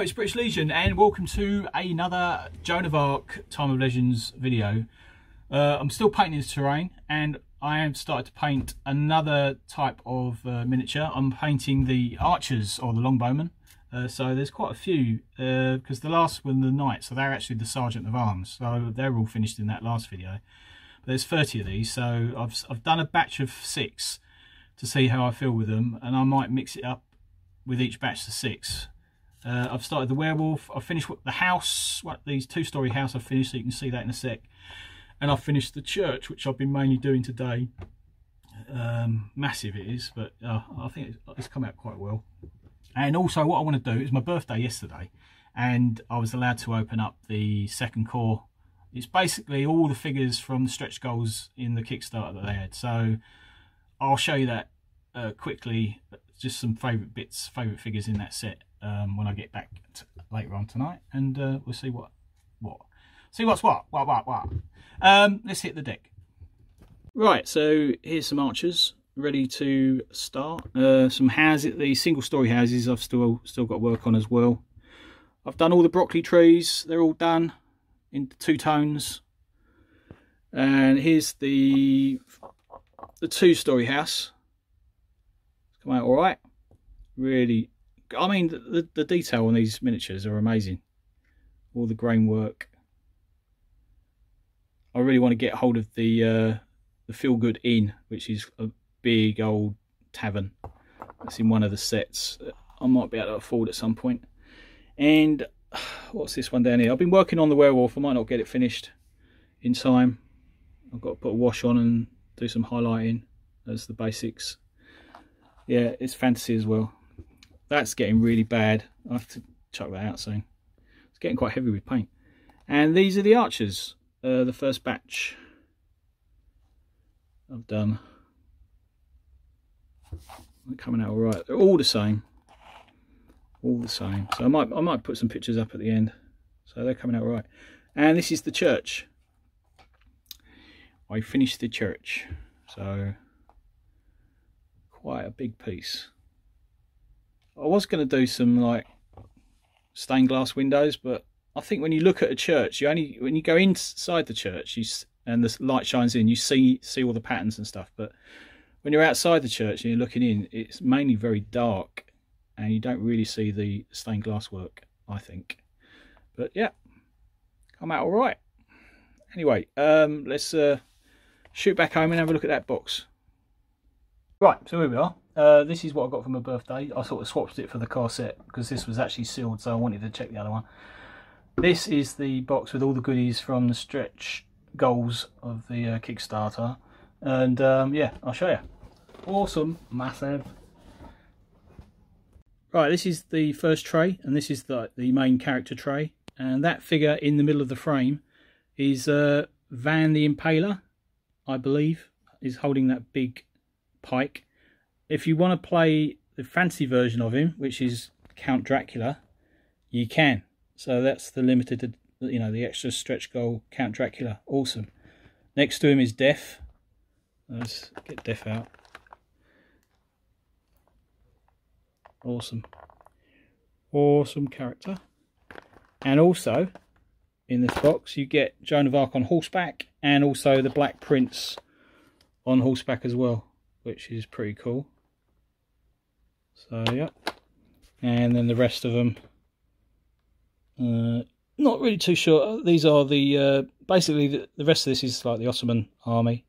it's British Legion and welcome to another Joan of Arc Time of Legends video. Uh, I'm still painting this terrain and I have started to paint another type of uh, miniature. I'm painting the archers or the longbowmen. Uh, so there's quite a few because uh, the last one the knights, so they're actually the sergeant of arms. So they're all finished in that last video. But there's 30 of these, so I've, I've done a batch of six to see how I feel with them and I might mix it up with each batch to six uh, I've started the werewolf. I've finished the house, what these two-story house I've finished, so you can see that in a sec. And I've finished the church, which I've been mainly doing today. Um, massive it is, but uh, I think it's, it's come out quite well. And also what I want to do, is my birthday yesterday, and I was allowed to open up the second core. It's basically all the figures from the stretch goals in the Kickstarter that they had. So I'll show you that uh, quickly, just some favourite bits, favourite figures in that set um, when I get back later on tonight, and uh, we'll see what what see what's what what what what. Um, let's hit the deck. Right, so here's some archers ready to start. Uh, some houses, the single story houses, I've still still got work on as well. I've done all the broccoli trees; they're all done in two tones. And here's the the two story house. Come out all right. Really I mean, the, the detail on these miniatures are amazing. All the grain work. I really want to get hold of the uh, the Feel Good Inn, which is a big old tavern. It's in one of the sets. I might be able to afford at some point. And what's this one down here? I've been working on the werewolf. I might not get it finished in time. I've got to put a wash on and do some highlighting. That's the basics. Yeah, it's fantasy as well. That's getting really bad. I have to chuck that out soon. It's getting quite heavy with paint. And these are the archers, uh, the first batch I've done. They're coming out all right. They're all the same. All the same. So I might I might put some pictures up at the end. So they're coming out all right. And this is the church. I finished the church. So quite a big piece. I was going to do some like stained glass windows, but I think when you look at a church, you only when you go inside the church, you and the light shines in, you see see all the patterns and stuff. But when you're outside the church and you're looking in, it's mainly very dark, and you don't really see the stained glass work. I think, but yeah, come out all right. Anyway, um, let's uh, shoot back home and have a look at that box. Right, so here we are. Uh, this is what I got for my birthday. I sort of swapped it for the car set because this was actually sealed, so I wanted to check the other one. This is the box with all the goodies from the stretch goals of the uh, Kickstarter. And um, yeah, I'll show you. Awesome, massive. Right, this is the first tray, and this is the, the main character tray. And that figure in the middle of the frame is uh, Vlad the Impaler, I believe, is holding that big pike if you want to play the fancy version of him, which is Count Dracula, you can. So that's the limited, you know, the extra stretch goal Count Dracula. Awesome. Next to him is Death. Let's get Death out. Awesome. Awesome character. And also, in this box, you get Joan of Arc on horseback and also the Black Prince on horseback as well, which is pretty cool. So yeah, and then the rest of them, uh, not really too sure. These are the uh, basically the, the, rest of this is like the Ottoman army,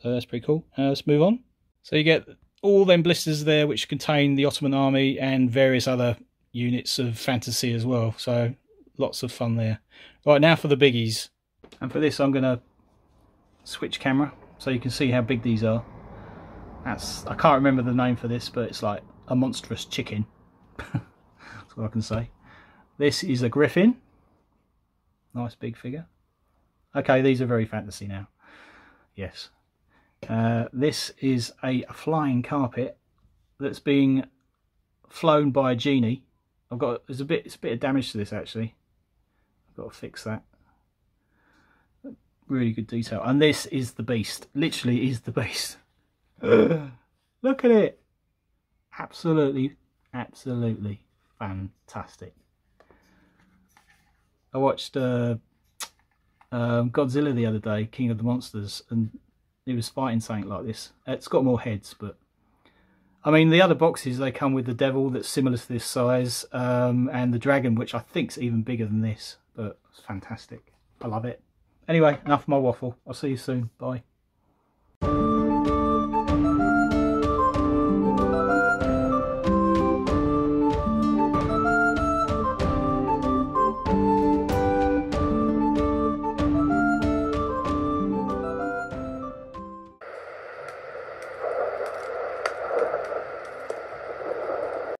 so that's pretty cool. Uh, let's move on. So you get all them blisters there, which contain the Ottoman army and various other units of fantasy as well. So lots of fun there. Right now for the biggies, and for this I'm going to switch camera so you can see how big these are. That's I can't remember the name for this, but it's like a monstrous chicken. That's what I can say. This is a griffin. Nice big figure. Okay, these are very fantasy now. Yes. Uh, this is a flying carpet that's being flown by a genie. I've got there's a bit it's a bit of damage to this actually. I've got to fix that. Really good detail. And this is the beast. Literally is the beast. Look at it absolutely, absolutely fantastic. I watched uh, um, Godzilla the other day, King of the Monsters, and he was fighting something like this. It's got more heads, but I mean the other boxes they come with the devil that's similar to this size, um, and the dragon, which I think's even bigger than this, but it's fantastic. I love it. Anyway, enough of my waffle. I'll see you soon. Bye.